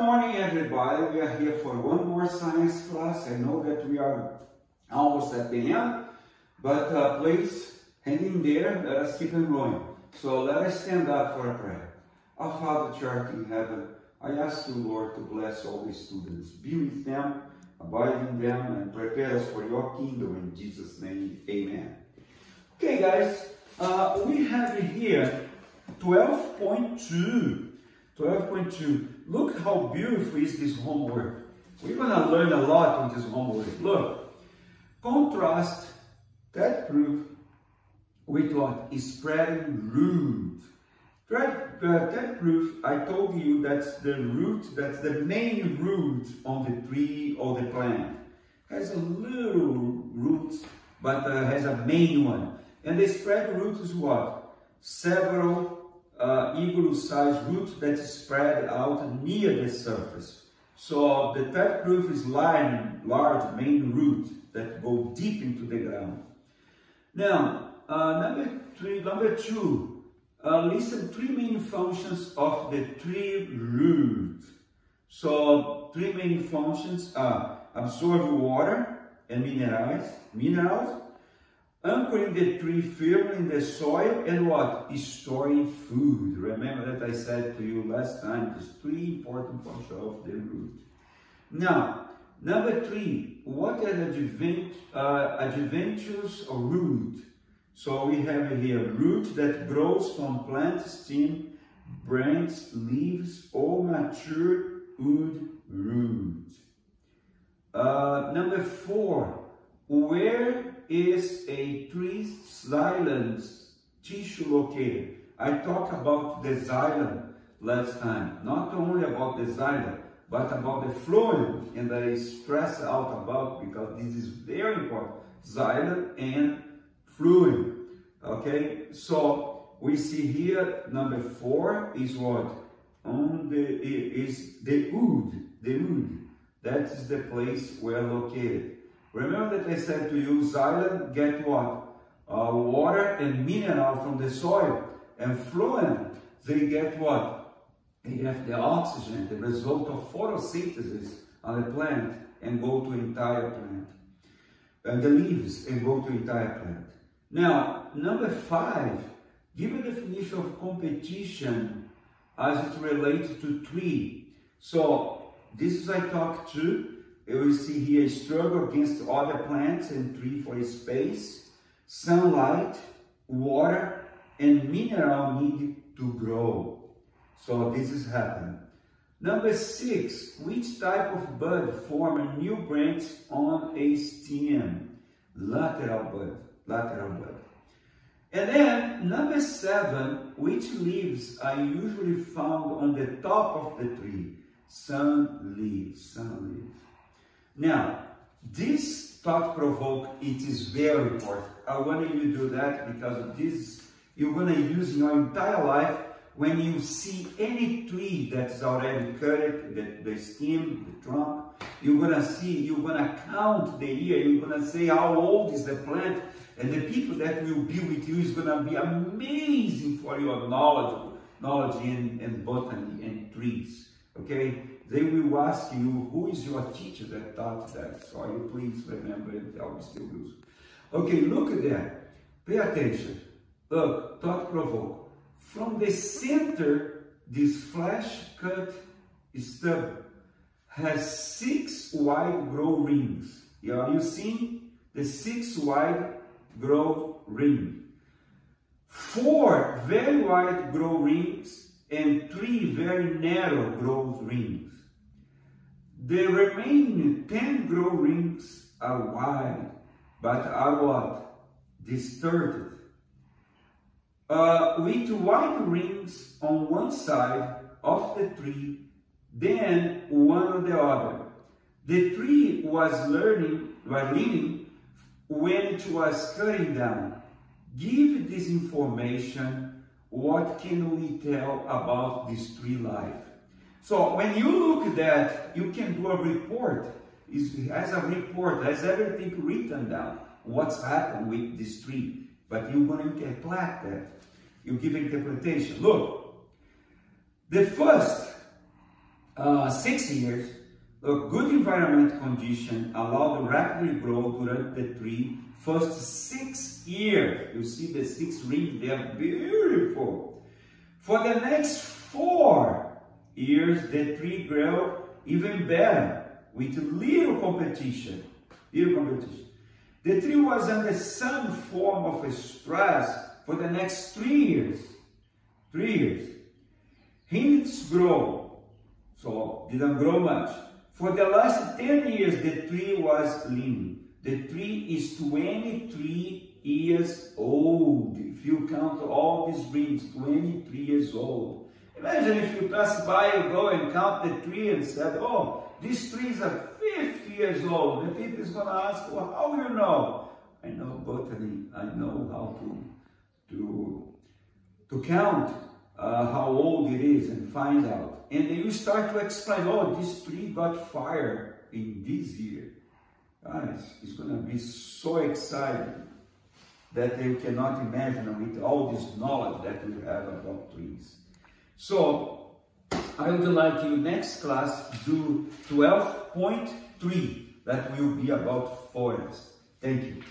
morning, everybody. We are here for one more science class. I know that we are almost at the end, but uh, please hang in there. Let us keep on going. So let us stand up for a prayer. Our Father, which art in heaven, I ask you, Lord, to bless all the students. Be with them, abide in them, and prepare us for your kingdom. In Jesus' name, amen. Okay, guys, uh, we have here 12.2. 12.2. Look how beautiful is this homework. We're going to learn a lot on this homework. Look, contrast tap root with what is spreading root. That, uh, tap root, I told you that's the root, that's the main root on the tree or the plant. Has a little root, but uh, has a main one. And the spread root is what? Several uh, igloo-sized roots that spread out near the surface. So the third proof is line, large main root that go deep into the ground. Now, uh, number three, number two, uh, listen three main functions of the tree root. So three main functions are absorb water and minerals, minerals, anchoring the tree firmly in the soil and what? Storing food. Remember that I said to you last time, these three important functions of the root. Now, number three, what are advent, uh, adventures root? So we have here root that grows from plant stem, branch, leaves, or mature wood root. Uh, number four, where is a tree xylem tissue located? I talked about the xylem last time, not only about the xylem, but about the phloem, and I stress out about because this is very important, xylem and phloem. Okay, so we see here number four is what on the is the wood, the wood. That is the place where located. Remember that I said to you, xylem get what? Uh, water and mineral from the soil. And phloem, they get what? They have the oxygen, the result of photosynthesis on the plant and go to entire plant. And the leaves and go to entire plant. Now, number five, give a definition of competition as it relates to tree. So, this is I talked to you will see here a struggle against other plants and tree for space, sunlight, water, and mineral need to grow. So this is happening. Number six, which type of bud form a new branch on a stem? Lateral bud, lateral bud. And then number seven, which leaves are usually found on the top of the tree? Sun leaves, sun leaves. Now, this thought provoke, it is very important. I want you to do that because this you're going to use in your entire life when you see any tree that's already cut, the, the stem, the trunk, you're going to see, you're going to count the year, you're going to say how old is the plant, and the people that will be with you is going to be amazing for your knowledge, knowledge in, in botany and trees. Okay? They will ask you, who is your teacher that taught that? So you please remember and tell me still use. Okay, look at that. Pay attention. Look, thought provoke. From the center, this flash cut stub has six wide grow rings. Are you seeing the six wide grow ring? Four very wide grow rings and three very narrow grow rings. The remaining 10 grow rings are wide, but are what? Distorted. Uh, with wide rings on one side of the tree, then one on the other. The tree was learning, was leaning when it was cutting down. Give this information. What can we tell about this tree life? So when you look at that, you can do a report. It has a report, has everything written down, what's happened with this tree. But you're going to interpret that. You give interpretation. Look, the first uh, six years, a good environment condition allow the rapid growth during the tree first six years. You see the six rings, they are beautiful. For the next four years, the tree grow even better with little competition. Little competition. The tree was under some form of stress for the next three years. Three years. Hints grow, so didn't grow much. For the last 10 years, the tree was lean. The tree is 23 years old. If you count all these rings, 23 years old. Imagine if you pass by, you go and count the tree and said, oh, these trees are 50 years old. The people is going to ask, well, how you know? I know botany. I know how to, to, to count uh, how old it is and find out. And then you start to explain, oh, this tree got fire in this year. Guys, it's going to be so exciting that you cannot imagine with all this knowledge that we have about trees. So, I would like you next class do 12.3 that will be about forest. Thank you.